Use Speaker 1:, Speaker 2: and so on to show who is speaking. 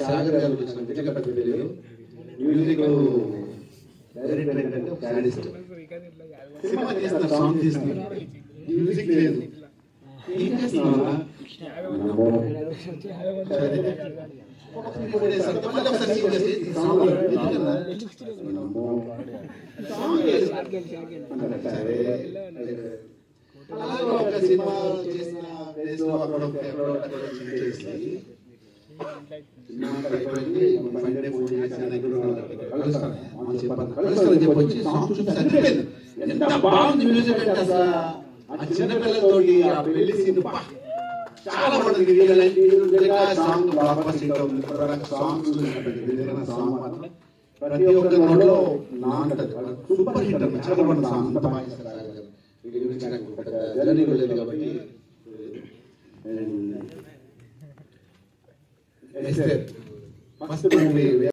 Speaker 1: సాగర్ గారు వచ్చిన వ్యక్తిగత తెలియదు. మ్యూజిక్ డైరెక్టర్ ఏంటంటే ఒక సాడిస్ట్ సినిమా చేస్తున్నా సాంగ్ చేస్తున్నా మ్యూజిక్ లేదు. ఏం చేస్తున్నావా సరే. అలాగే ఒక సినిమా చేసిన place లో అక్కడ ఒక ఎక్కడో అక్కడ sing చేసి సినిమా అంతా అయిపోయింది. ఫైవ్ డే ఫోన్ చేసి ఆయన ఎక్కడో కలుస్తాను. అని చెప్పాను. కలుస్తానని చెప్పి వచ్చి సాంగ్ చూసి చనిపోయింది. ఎంత బాగుంది మ్యూజిక్ అంటే అసలు ఆ చిన్న పిల్లలతోటి ఆ పెళ్ళి సీన్ చాలా నిజంగా సాంగ్ ప్రతి ఒక్క నాంటది సూపర్ హిట్ చాలా సాంగ్ అంత బాగా జర్నీ కాబట్టి este, más